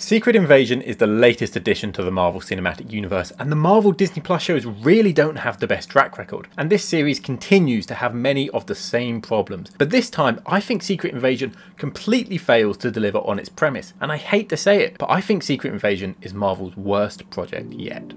Secret Invasion is the latest addition to the Marvel Cinematic Universe, and the Marvel Disney Plus shows really don't have the best track record, and this series continues to have many of the same problems. But this time, I think Secret Invasion completely fails to deliver on its premise, and I hate to say it, but I think Secret Invasion is Marvel's worst project yet.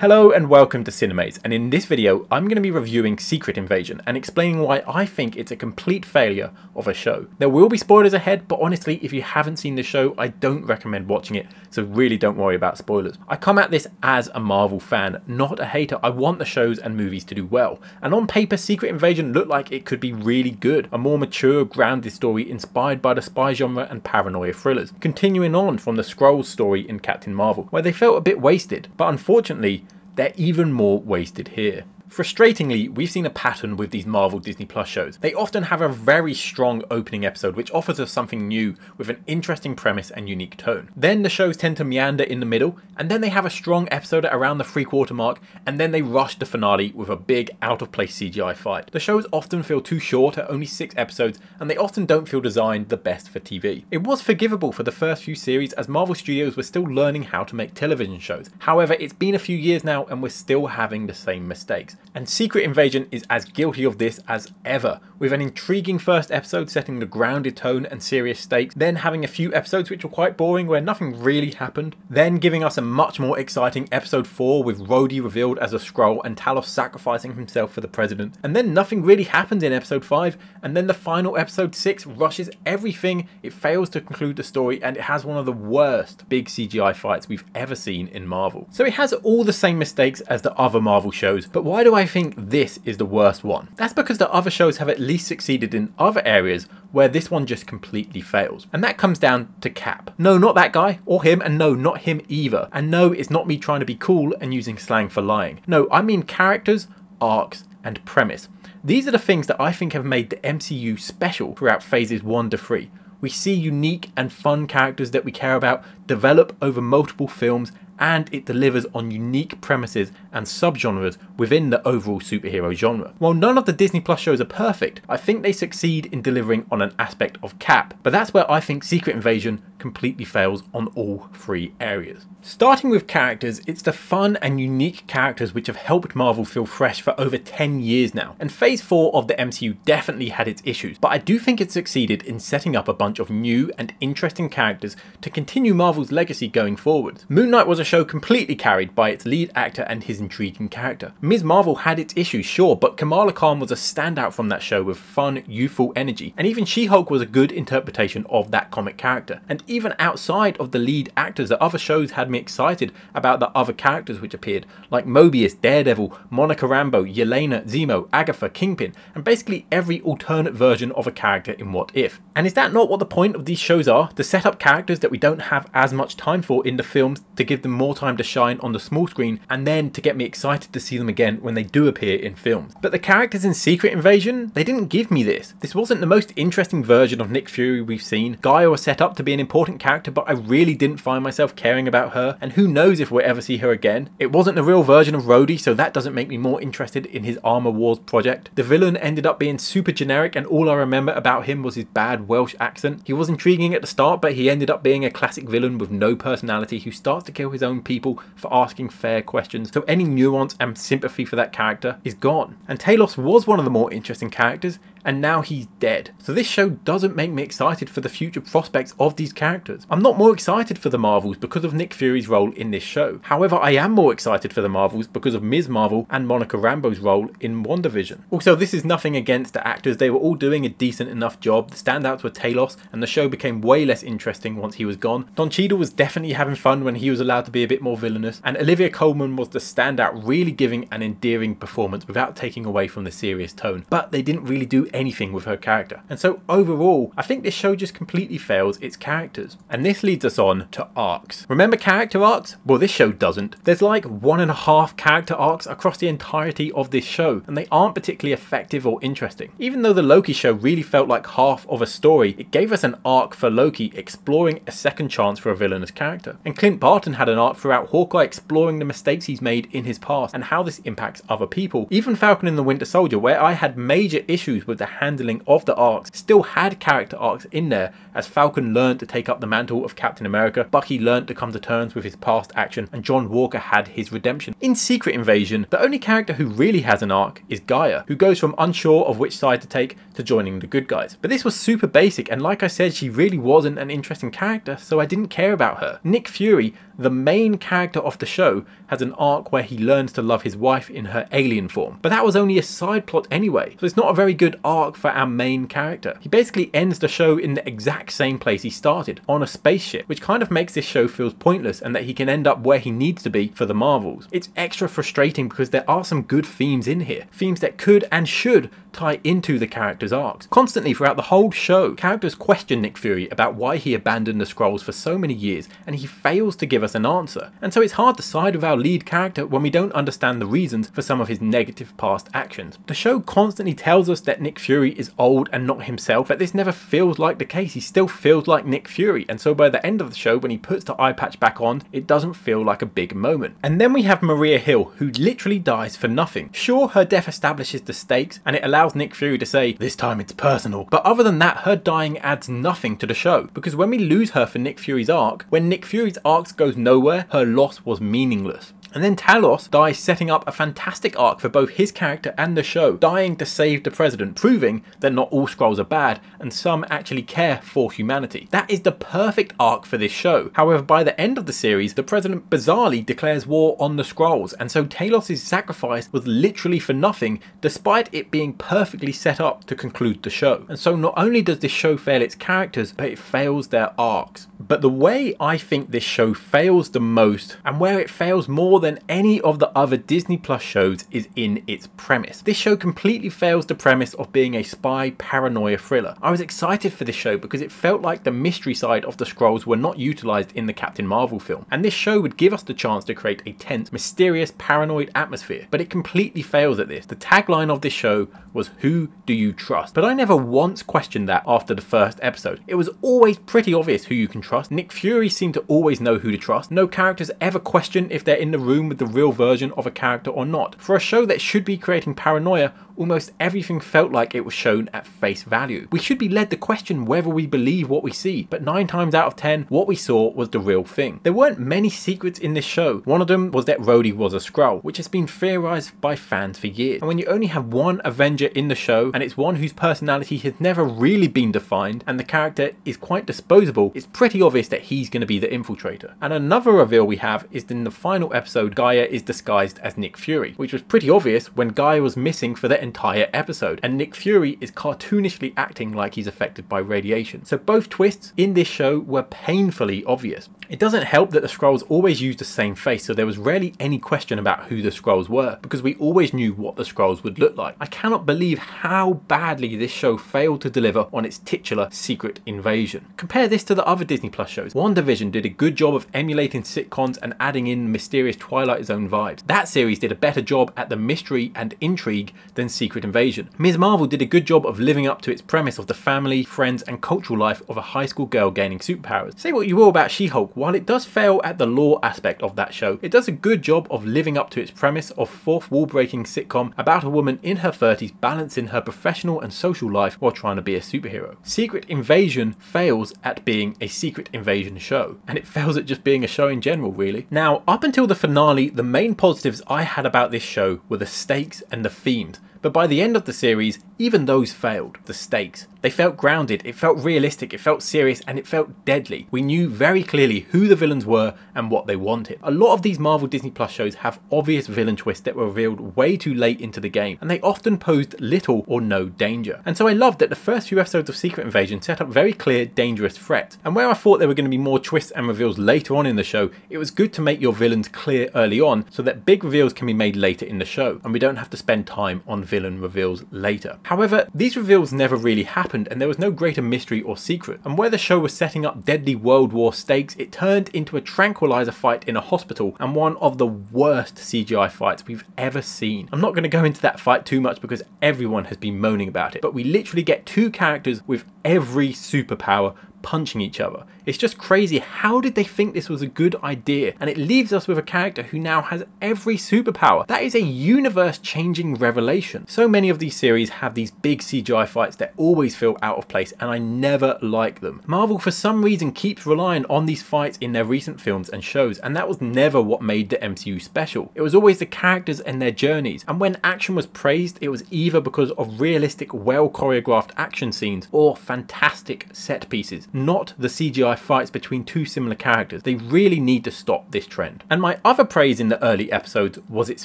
Hello and welcome to Cinemaze, and in this video I'm going to be reviewing Secret Invasion and explaining why I think it's a complete failure of a show. There will be spoilers ahead, but honestly if you haven't seen the show I don't recommend watching it, so really don't worry about spoilers. I come at this as a Marvel fan, not a hater. I want the shows and movies to do well, and on paper Secret Invasion looked like it could be really good, a more mature, grounded story inspired by the spy genre and paranoia thrillers, continuing on from the Skrulls story in Captain Marvel, where they felt a bit wasted, but unfortunately they're even more wasted here. Frustratingly, we've seen a pattern with these Marvel Disney Plus shows. They often have a very strong opening episode which offers us something new with an interesting premise and unique tone. Then the shows tend to meander in the middle, and then they have a strong episode around the three quarter mark, and then they rush the finale with a big out of place CGI fight. The shows often feel too short at only six episodes, and they often don't feel designed the best for TV. It was forgivable for the first few series as Marvel Studios were still learning how to make television shows. However, it's been a few years now and we're still having the same mistakes. And Secret Invasion is as guilty of this as ever, with an intriguing first episode setting the grounded tone and serious stakes, then having a few episodes which were quite boring where nothing really happened, then giving us a much more exciting episode 4 with Rhodey revealed as a Skrull and Talos sacrificing himself for the president, and then nothing really happens in episode 5, and then the final episode 6 rushes everything, it fails to conclude the story, and it has one of the worst big CGI fights we've ever seen in Marvel. So it has all the same mistakes as the other Marvel shows, but why do I think this is the worst one? That's because the other shows have at least succeeded in other areas where this one just completely fails. And that comes down to Cap. No, not that guy, or him, and no, not him either. And no, it's not me trying to be cool and using slang for lying. No, I mean characters, arcs, and premise. These are the things that I think have made the MCU special throughout phases 1 to 3. We see unique and fun characters that we care about develop over multiple films and it delivers on unique premises and subgenres within the overall superhero genre. While none of the Disney Plus shows are perfect, I think they succeed in delivering on an aspect of Cap, but that's where I think Secret Invasion completely fails on all three areas. Starting with characters, it's the fun and unique characters which have helped Marvel feel fresh for over 10 years now, and Phase 4 of the MCU definitely had its issues, but I do think it succeeded in setting up a bunch of new and interesting characters to continue Marvel's legacy going forward. Moon Knight was a show completely carried by its lead actor and his intriguing character. Ms. Marvel had its issues, sure, but Kamala Khan was a standout from that show with fun, youthful energy, and even She-Hulk was a good interpretation of that comic character. And even outside of the lead actors, the other shows had me excited about the other characters which appeared, like Mobius, Daredevil, Monica Rambeau, Yelena, Zemo, Agatha, Kingpin, and basically every alternate version of a character in What If. And is that not what the point of these shows are? To set up characters that we don't have as much time for in the films to give them more time to shine on the small screen and then to get me excited to see them again when they do appear in films. But the characters in Secret Invasion, they didn't give me this. This wasn't the most interesting version of Nick Fury we've seen. G'iah was set up to be an important character but I really didn't find myself caring about her and who knows if we'll ever see her again. It wasn't the real version of Rhodey so that doesn't make me more interested in his Armor Wars project. The villain ended up being super generic and all I remember about him was his bad Welsh accent. He was intriguing at the start but he ended up being a classic villain with no personality who starts to kill his own people for asking fair questions so any nuance and sympathy for that character is gone. And Talos was one of the more interesting characters and now he's dead. So this show doesn't make me excited for the future prospects of these characters. I'm not more excited for the Marvels because of Nick Fury's role in this show. However, I am more excited for the Marvels because of Ms. Marvel and Monica Rambeau's role in WandaVision. Also, this is nothing against the actors, they were all doing a decent enough job. The standouts were Talos, and the show became way less interesting once he was gone. Don Cheadle was definitely having fun when he was allowed to be a bit more villainous, and Olivia Colman was the standout, really giving an endearing performance without taking away from the serious tone. But they didn't really do anything with her character. And so overall, I think this show just completely fails its characters. And this leads us on to arcs. Remember character arcs? Well, this show doesn't. There's like one and a half character arcs across the entirety of this show, and they aren't particularly effective or interesting. Even though the Loki show really felt like half of a story, it gave us an arc for Loki exploring a second chance for a villainous character. And Clint Barton had an arc throughout Hawkeye exploring the mistakes he's made in his past and how this impacts other people. Even Falcon and the Winter Soldier, where I had major issues with the handling of the arcs still had character arcs in there as Falcon learned to take up the mantle of Captain America, Bucky learned to come to terms with his past action, and John Walker had his redemption. In Secret Invasion, the only character who really has an arc is G'iah, who goes from unsure of which side to take to joining the good guys. But this was super basic, and like I said, she really wasn't an interesting character, so I didn't care about her. Nick Fury, the main character of the show, has an arc where he learns to love his wife in her alien form. But that was only a side plot anyway, so it's not a very good arc for our main character. He basically ends the show in the exact same place he started, on a spaceship, which kind of makes this show feel pointless and that he can end up where he needs to be for the Marvels. It's extra frustrating because there are some good themes in here, themes that could and should tie into the character's arcs. Constantly throughout the whole show, characters question Nick Fury about why he abandoned the Skrulls for so many years and he fails to give us an answer. And so it's hard to side with our lead character when we don't understand the reasons for some of his negative past actions. The show constantly tells us that Nick Fury is old and not himself, but this never feels like the case. He still feels like Nick Fury. And so by the end of the show, when he puts the eye patch back on, it doesn't feel like a big moment. And then we have Maria Hill, who literally dies for nothing. Sure, her death establishes the stakes and it allows Nick Fury to say, this time it's personal. But other than that, her dying adds nothing to the show. Because when we lose her for Nick Fury's arc, when Nick Fury's arc goes nowhere, her loss was meaningless. And then Talos dies setting up a fantastic arc for both his character and the show, dying to save the president, proving that not all Skrulls are bad and some actually care for humanity. That is the perfect arc for this show. However, by the end of the series, the president bizarrely declares war on the Skrulls, and so Talos' sacrifice was literally for nothing, despite it being perfectly set up to conclude the show. And so not only does this show fail its characters, but it fails their arcs. But the way I think this show fails the most, and where it fails more than any of the other Disney Plus shows is in its premise. This show completely fails the premise of being a spy paranoia thriller. I was excited for this show because it felt like the mystery side of the Skrulls were not utilised in the Captain Marvel film, and this show would give us the chance to create a tense, mysterious, paranoid atmosphere, but it completely fails at this. The tagline of this show was Who Do You Trust? But I never once questioned that after the first episode. It was always pretty obvious who you can trust. Nick Fury seemed to always know who to trust. No characters ever question if they're in the room with the real version of a character or not. For a show that should be creating paranoia, almost everything felt like it was shown at face value. We should be led to question whether we believe what we see, but 9 times out of 10, what we saw was the real thing. There weren't many secrets in this show. One of them was that Rhodey was a Skrull, which has been theorized by fans for years. And when you only have one Avenger in the show, and it's one whose personality has never really been defined, and the character is quite disposable, it's pretty obvious that he's going to be the infiltrator. And another reveal we have is in the final episode, G'iah is disguised as Nick Fury, which was pretty obvious when G'iah was missing for the entire episode, and Nick Fury is cartoonishly acting like he's affected by radiation. So both twists in this show were painfully obvious. It doesn't help that the Skrulls always used the same face, so there was rarely any question about who the Skrulls were, because we always knew what the Skrulls would look like. I cannot believe how badly this show failed to deliver on its titular secret invasion. Compare this to the other Disney Plus shows. WandaVision did a good job of emulating sitcoms and adding in mysterious Twilight Zone vibes. That series did a better job at the mystery and intrigue than Secret Invasion. Ms. Marvel did a good job of living up to its premise of the family, friends, and cultural life of a high school girl gaining superpowers. Say what you will about She-Hulk, while it does fail at the lore aspect of that show, it does a good job of living up to its premise of fourth wall breaking sitcom about a woman in her 30s balancing her professional and social life while trying to be a superhero. Secret Invasion fails at being a Secret Invasion show, and it fails at just being a show in general, really. Now, up until the finale, the main positives I had about this show were the stakes and the themes. But by the end of the series, even those failed. The stakes. They felt grounded, it felt realistic, it felt serious, and it felt deadly. We knew very clearly who the villains were and what they wanted. A lot of these Marvel Disney Plus shows have obvious villain twists that were revealed way too late into the game, and they often posed little or no danger. And so I loved that the first few episodes of Secret Invasion set up very clear, dangerous threats. And where I thought there were going to be more twists and reveals later on in the show, it was good to make your villains clear early on so that big reveals can be made later in the show, and we don't have to spend time on villain reveals later. However, these reveals never really happened and there was no greater mystery or secret. And where the show was setting up deadly World War stakes, it turned into a tranquilizer fight in a hospital and one of the worst CGI fights we've ever seen. I'm not going to go into that fight too much because everyone has been moaning about it, but we literally get two characters with every superpower punching each other. It's just crazy. How did they think this was a good idea? And it leaves us with a character who now has every superpower. That is a universe changing revelation. So many of these series have these big CGI fights that always feel out of place and I never like them. Marvel for some reason keeps relying on these fights in their recent films and shows and that was never what made the MCU special. It was always the characters and their journeys and when action was praised it was either because of realistic well choreographed action scenes or fantastic set pieces, not the CGI fights between two similar characters. They really need to stop this trend. And my other praise in the early episodes was its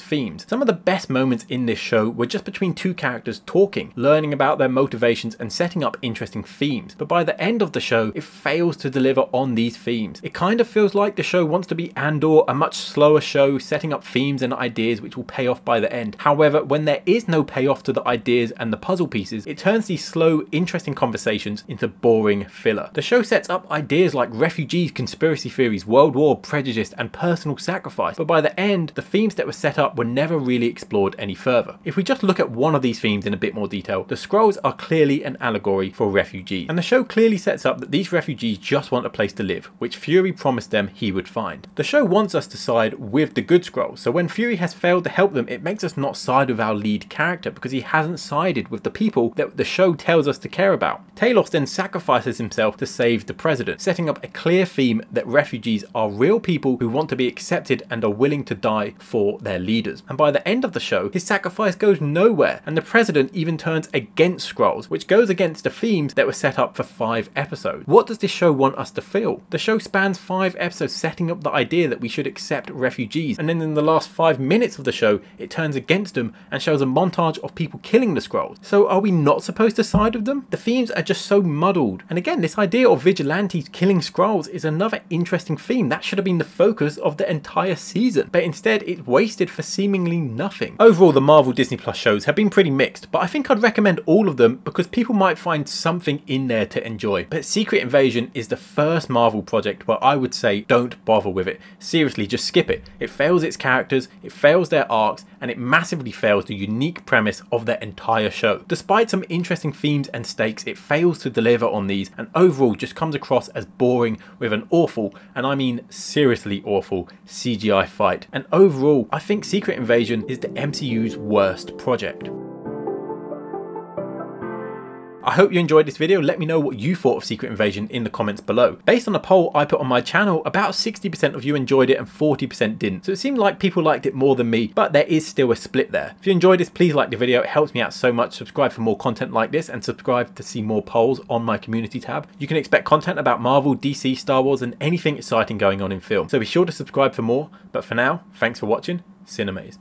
themes. Some of the best moments in this show were just between two characters talking, learning about their motivations and setting up interesting themes. But by the end of the show, it fails to deliver on these themes. It kind of feels like the show wants to be Andor, a much slower show, setting up themes and ideas which will pay off by the end. However, when there is no payoff to the ideas and the puzzle pieces, it turns these slow, interesting conversations into boring filler. The show sets up ideas like refugees, conspiracy theories, world war, prejudice, and personal sacrifice, but by the end, the themes that were set up were never really explored any further. If we just look at one of these themes in a bit more detail, the Skrulls are clearly an allegory for refugees, and the show clearly sets up that these refugees just want a place to live, which Fury promised them he would find. The show wants us to side with the good Skrulls, so when Fury has failed to help them, it makes us not side with our lead character because he hasn't sided with the people that the show tells us to care about. Talos then sacrifices himself to save the president, setting up a clear theme that refugees are real people who want to be accepted and are willing to die for their leaders. And by the end of the show, his sacrifice goes nowhere, and the president even turns against Skrulls, which goes against the themes that were set up for five episodes. What does this show want us to feel? The show spans five episodes setting up the idea that we should accept refugees, and then in the last five minutes of the show, it turns against them and shows a montage of people killing the Skrulls. So are we not supposed to side with them? The themes are just so muddled. And again, this idea of vigilantes killing Skrulls is another interesting theme. That should have been the focus of the entire season, but instead it's wasted for seemingly nothing. Overall, the Marvel Disney Plus shows have been pretty mixed, but I think I'd recommend all of them because people might find something in there to enjoy. But Secret Invasion is the first Marvel project where I would say don't bother with it. Seriously, just skip it. It fails its characters, it fails their arcs, and it massively fails the unique premise of their entire show. Despite some interesting themes and stakes, it fails to deliver on these and overall just comes across as boring with an awful, and I mean seriously awful, CGI fight. And overall, I think Secret Invasion is the MCU's worst project. I hope you enjoyed this video. Let me know what you thought of Secret Invasion in the comments below. Based on a poll I put on my channel, about 60% of you enjoyed it and 40% didn't. So it seemed like people liked it more than me, but there is still a split there. If you enjoyed this, please like the video. It helps me out so much. Subscribe for more content like this and subscribe to see more polls on my community tab. You can expect content about Marvel, DC, Star Wars, and anything exciting going on in film. So be sure to subscribe for more. But for now, thanks for watching. Cinemaze.